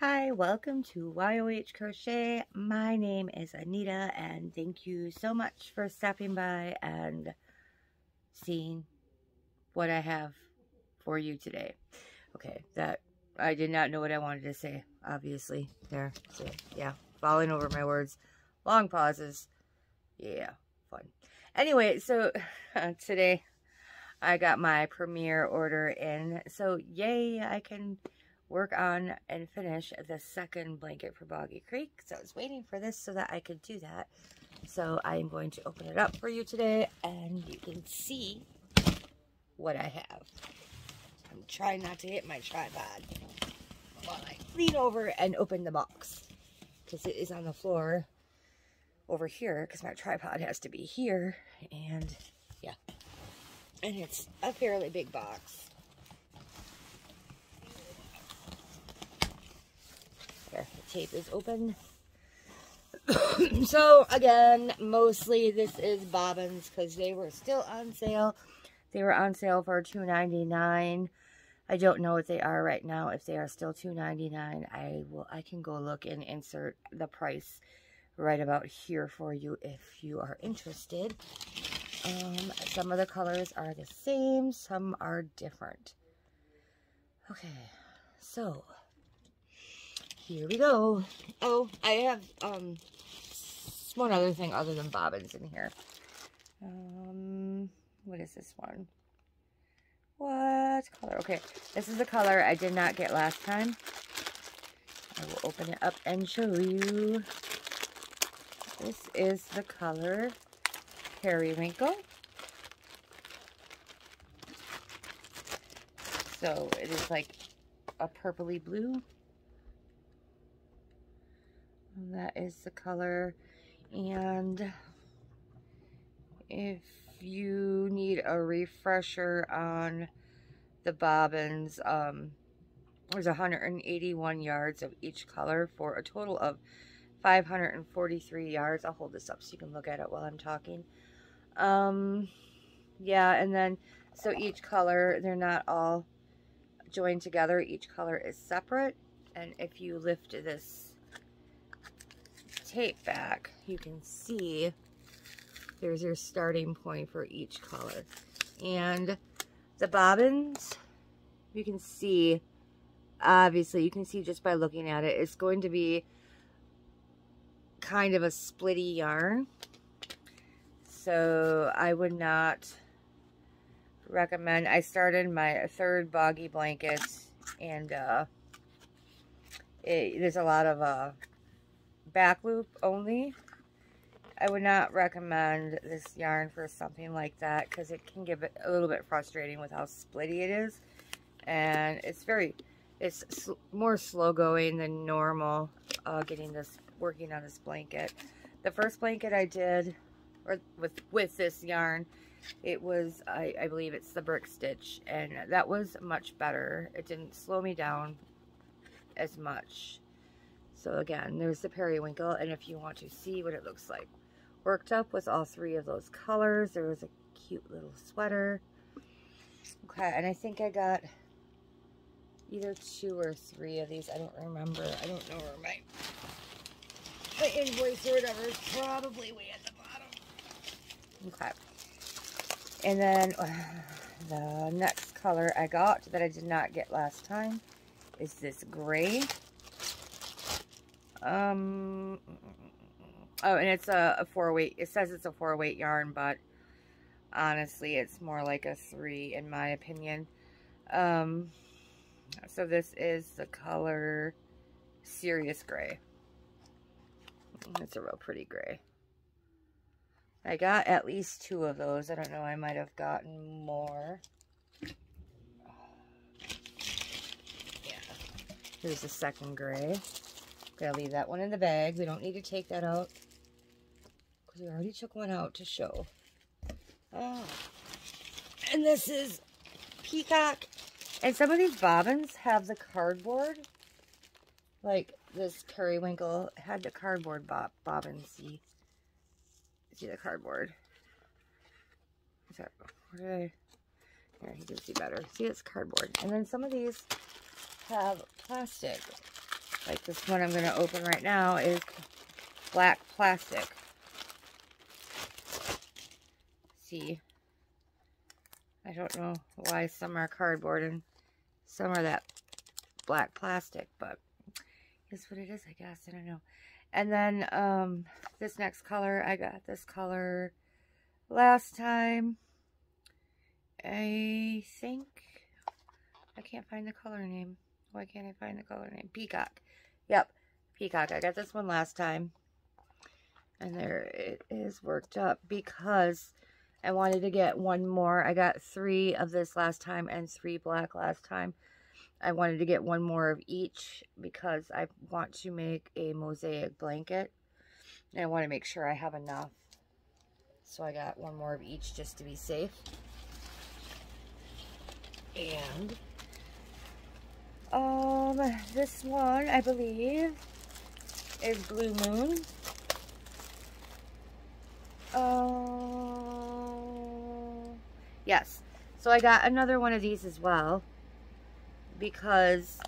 Hi, welcome to YOH Crochet. My name is Anita and thank you so much for stopping by and seeing what I have for you today. Okay, that I did not know what I wanted to say, obviously. There, so yeah, falling over my words. Long pauses. Yeah, fun. Anyway, so uh, today I got my Premier order in. So yay, I can work on and finish the second blanket for Boggy Creek. So I was waiting for this so that I could do that. So I'm going to open it up for you today and you can see what I have. I'm trying not to hit my tripod while I lean over and open the box because it is on the floor over here because my tripod has to be here and yeah and it's a fairly big box the tape is open so again mostly this is bobbins because they were still on sale they were on sale for $2.99 I don't know what they are right now if they are still $2.99 I will I can go look and insert the price right about here for you if you are interested. Um, some of the colors are the same, some are different. Okay, so here we go. Oh, I have um one other thing other than bobbins in here. Um, what is this one? What color? Okay, this is the color I did not get last time. I will open it up and show you. This is the color Periwinkle. So it is like a purpley blue. That is the color. And if you need a refresher on the bobbins, um, there's 181 yards of each color for a total of 543 yards. I'll hold this up so you can look at it while I'm talking. Um, yeah, and then, so each color, they're not all joined together. Each color is separate. And if you lift this tape back, you can see there's your starting point for each color. And the bobbins, you can see, obviously, you can see just by looking at it, it's going to be kind of a splitty yarn. So I would not recommend. I started my third boggy blanket and uh, it, there's a lot of uh, back loop only. I would not recommend this yarn for something like that because it can get a little bit frustrating with how splitty it is. And it's very, it's sl more slow going than normal uh, getting this working on this blanket. The first blanket I did, or with, with this yarn, it was, I, I believe it's the brick stitch, and that was much better. It didn't slow me down as much. So again, there's the periwinkle, and if you want to see what it looks like worked up with all three of those colors, there was a cute little sweater. Okay, and I think I got either two or three of these. I don't remember. I don't know where my my invoice or whatever is probably way at the bottom. Okay. And then uh, the next color I got that I did not get last time is this gray. Um, oh, and it's a, a four weight. It says it's a four weight yarn, but honestly, it's more like a three in my opinion. Um, so this is the color Serious Gray. It's a real pretty gray. I got at least two of those. I don't know. I might have gotten more. Yeah. Here's the second gray. Gonna leave that one in the bag. We don't need to take that out. Because we already took one out to show. Oh. And this is Peacock. And some of these bobbins have the cardboard. Like, this periwinkle had the cardboard bob bobbin. See, see the cardboard. Is that where did I? There, you can see better. See, it's cardboard. And then some of these have plastic Like this one I'm going to open right now is black plastic. See, I don't know why some are cardboard and some are that black plastic, but it's what it is, I guess. I don't know. And then um, this next color, I got this color last time. I think, I can't find the color name. Why can't I find the color name? Peacock. Yep, Peacock. I got this one last time. And there it is worked up because I wanted to get one more. I got three of this last time and three black last time. I wanted to get one more of each because I want to make a mosaic blanket. And I want to make sure I have enough. So I got one more of each just to be safe. And um, this one, I believe, is Blue Moon. Oh, uh, yes. So I got another one of these as well because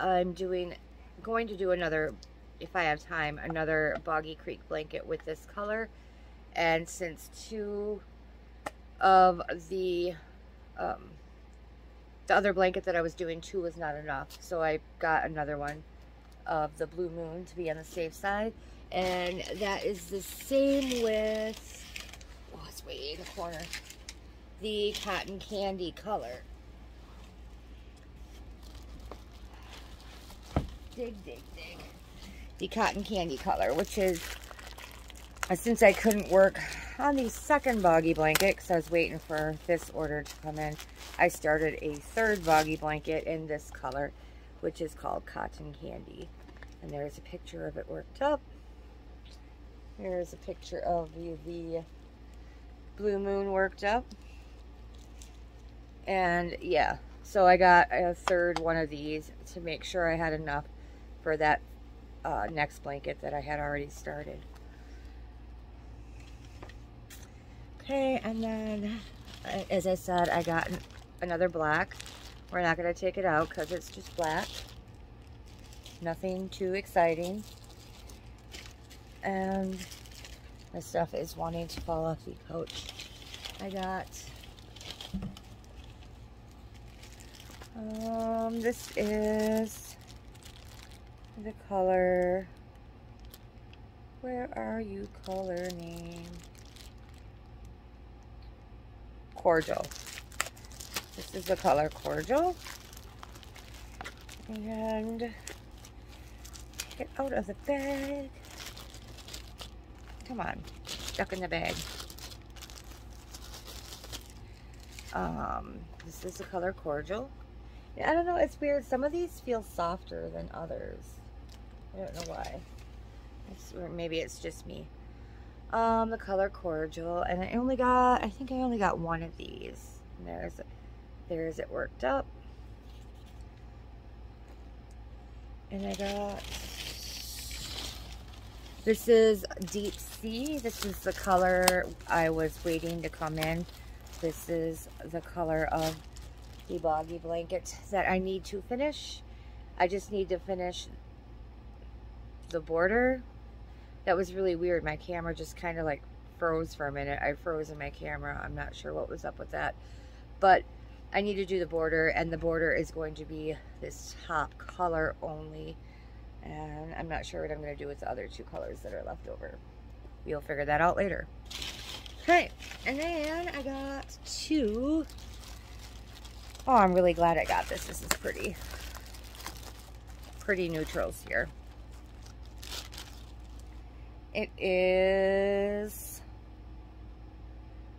I'm doing, going to do another, if I have time, another Boggy Creek blanket with this color. And since two of the, um, the other blanket that I was doing too was not enough. So I got another one of the Blue Moon to be on the safe side. And that is the same with, oh, it's way in the corner, the cotton candy color. dig, dig, dig. The cotton candy color, which is, uh, since I couldn't work on the second boggy blanket, because I was waiting for this order to come in, I started a third boggy blanket in this color, which is called cotton candy. And there's a picture of it worked up. Here's a picture of the, the blue moon worked up. And yeah, so I got a third one of these to make sure I had enough for that uh, next blanket that I had already started. Okay, and then, uh, as I said, I got another black. We're not going to take it out because it's just black. Nothing too exciting. And my stuff is wanting to fall off the couch. I got um, this is the color. Where are you, color name? Cordial. This is the color Cordial. And get out of the bag. Come on, stuck in the bag. Um, this is the color Cordial. I don't know, it's weird. Some of these feel softer than others. I don't know why. It's, maybe it's just me. Um, the color cordial, and I only got, I think I only got one of these. And there's, there's it worked up. And I got, this is Deep Sea. This is the color I was waiting to come in. This is the color of the boggy blanket that I need to finish. I just need to finish the border. That was really weird. My camera just kind of like froze for a minute. I froze in my camera. I'm not sure what was up with that. But I need to do the border and the border is going to be this top color only. And I'm not sure what I'm going to do with the other two colors that are left over. We'll figure that out later. Okay, and then I got two. Oh, I'm really glad I got this. This is pretty, pretty neutrals here. It is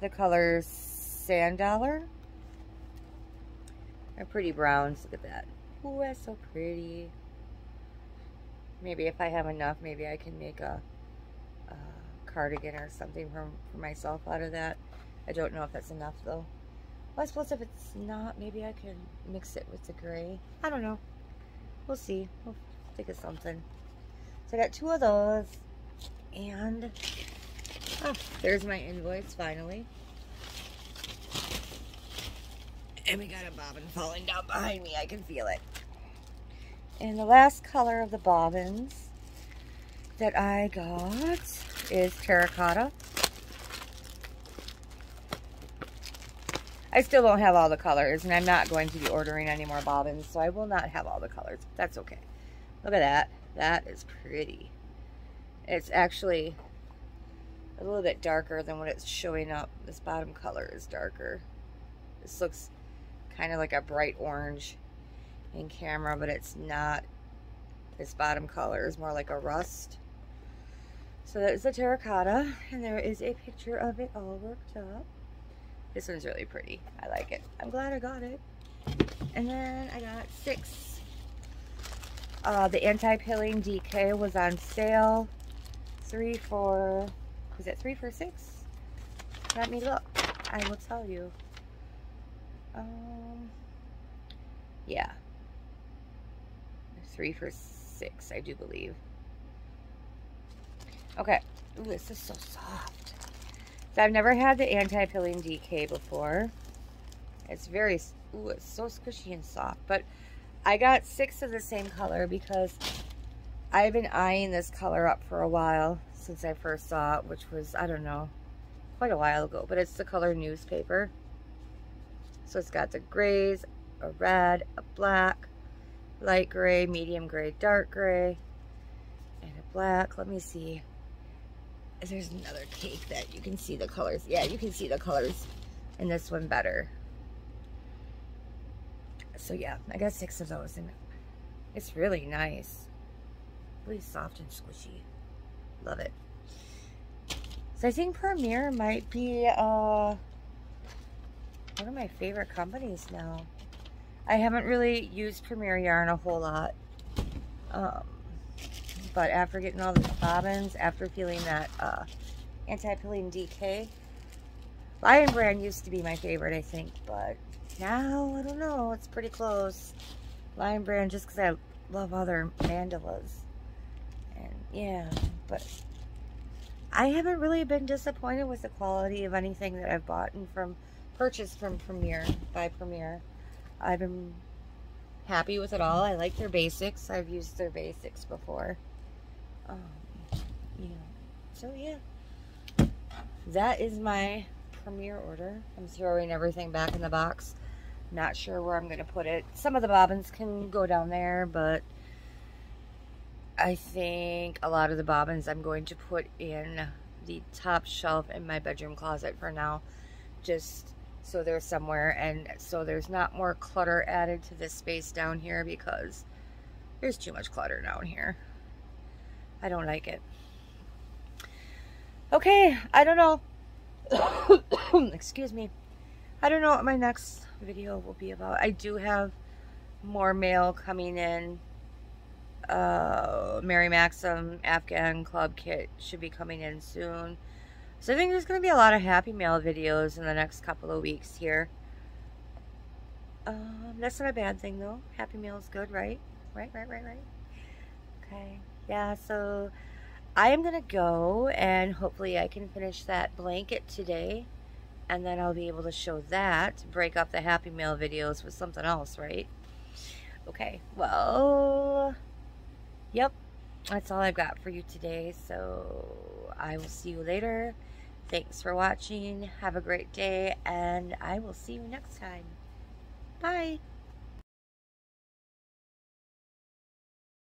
the color Sand Dollar. They're pretty browns. Look at that. Ooh, that's so pretty. Maybe if I have enough, maybe I can make a, a cardigan or something for, for myself out of that. I don't know if that's enough though. Well, I suppose if it's not, maybe I can mix it with the gray. I don't know. We'll see. We'll think of something. So I got two of those. And oh, there's my invoice finally. And we got a bobbin falling down behind me. I can feel it. And the last color of the bobbins that I got is terracotta. I still don't have all the colors, and I'm not going to be ordering any more bobbins, so I will not have all the colors. That's okay. Look at that. That is pretty. It's actually a little bit darker than what it's showing up. This bottom color is darker. This looks kind of like a bright orange in camera, but it's not. This bottom color is more like a rust. So that is the terracotta, and there is a picture of it all worked up. This one's really pretty. I like it. I'm glad I got it. And then I got six. Uh, the anti-pilling DK was on sale. Three for, is it three for six? Let me look. I will tell you. Um, yeah. Three for six, I do believe. Okay. Ooh, this is so soft. So I've never had the anti-pilling DK before. It's very, ooh, it's so squishy and soft. But I got six of the same color because I've been eyeing this color up for a while since I first saw it, which was, I don't know, quite a while ago. But it's the color newspaper. So it's got the grays, a red, a black, light gray, medium gray, dark gray, and a black. Let me see there's another cake that you can see the colors. Yeah, you can see the colors in this one better. So yeah, I got six of those and it's really nice. Really soft and squishy. Love it. So I think Premier might be uh, one of my favorite companies now. I haven't really used Premier Yarn a whole lot. Um, but after getting all the bobbins, after feeling that uh, anti-pilling DK, Lion Brand used to be my favorite, I think, but now, I don't know, it's pretty close. Lion Brand just because I love other mandalas. And yeah, but I haven't really been disappointed with the quality of anything that I've bought and from purchased from Premier by Premier. I've been happy with it all. I like their basics. I've used their basics before. Um, yeah. So yeah, that is my Premier order. I'm throwing everything back in the box. Not sure where I'm going to put it. Some of the bobbins can go down there, but I think a lot of the bobbins I'm going to put in the top shelf in my bedroom closet for now. Just so they're somewhere and so there's not more clutter added to this space down here because there's too much clutter down here. I don't like it. Okay, I don't know. Excuse me. I don't know what my next video will be about. I do have more mail coming in. Uh, Mary Maxim Afghan Club Kit should be coming in soon. So I think there's going to be a lot of Happy Mail videos in the next couple of weeks here. Um, that's not a bad thing though. Happy Meal is good, right? Right, right, right, right. Okay yeah, so I am going to go and hopefully I can finish that blanket today. And then I'll be able to show that, break up the Happy Mail videos with something else, right? Okay, well, yep, that's all I've got for you today. So I will see you later. Thanks for watching. Have a great day, and I will see you next time. Bye.